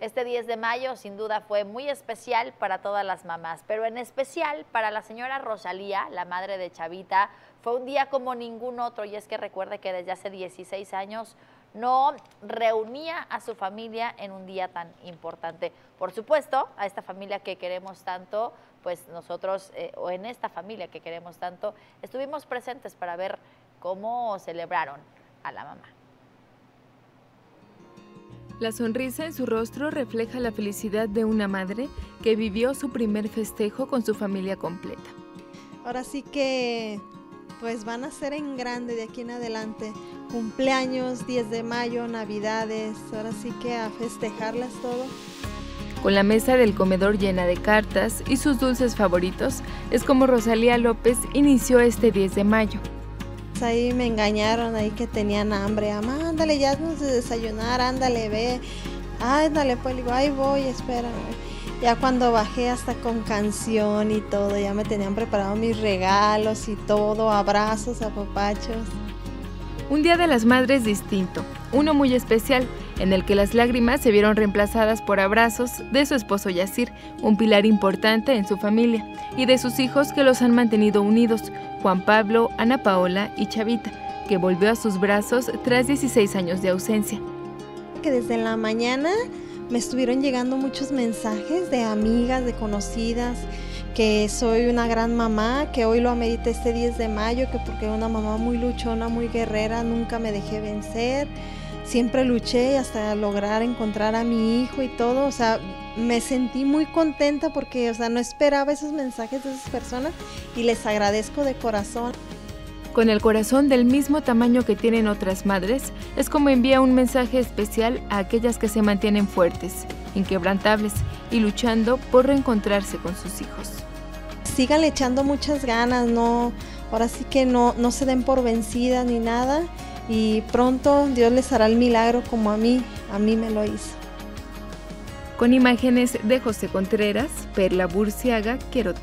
Este 10 de mayo sin duda fue muy especial para todas las mamás, pero en especial para la señora Rosalía, la madre de Chavita, fue un día como ningún otro y es que recuerde que desde hace 16 años no reunía a su familia en un día tan importante. Por supuesto, a esta familia que queremos tanto, pues nosotros, eh, o en esta familia que queremos tanto, estuvimos presentes para ver cómo celebraron a la mamá. La sonrisa en su rostro refleja la felicidad de una madre que vivió su primer festejo con su familia completa. Ahora sí que pues van a ser en grande de aquí en adelante. Cumpleaños, 10 de mayo, navidades, ahora sí que a festejarlas todo. Con la mesa del comedor llena de cartas y sus dulces favoritos, es como Rosalía López inició este 10 de mayo. Ahí me engañaron, ahí que tenían hambre. Amá, ándale, ya nos de desayunar, ándale, ve. Ándale, pues digo, ahí voy, espérame. Ya cuando bajé hasta con canción y todo, ya me tenían preparado mis regalos y todo, abrazos, apapachos. Un Día de las Madres distinto, uno muy especial, en el que las lágrimas se vieron reemplazadas por abrazos de su esposo Yacir, un pilar importante en su familia, y de sus hijos que los han mantenido unidos, Juan Pablo, Ana Paola y Chavita, que volvió a sus brazos tras 16 años de ausencia. Que desde la mañana me estuvieron llegando muchos mensajes de amigas, de conocidas, que soy una gran mamá, que hoy lo amerita este 10 de mayo, que porque una mamá muy luchona, muy guerrera, nunca me dejé vencer, siempre luché hasta lograr encontrar a mi hijo y todo, o sea, me sentí muy contenta porque, o sea, no esperaba esos mensajes de esas personas y les agradezco de corazón. Con el corazón del mismo tamaño que tienen otras madres, es como envía un mensaje especial a aquellas que se mantienen fuertes, inquebrantables y luchando por reencontrarse con sus hijos sigan echando muchas ganas, no, ahora sí que no, no se den por vencidas ni nada y pronto Dios les hará el milagro como a mí, a mí me lo hizo. Con imágenes de José Contreras, Perla Burciaga, Quiero